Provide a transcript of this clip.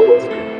God bless you.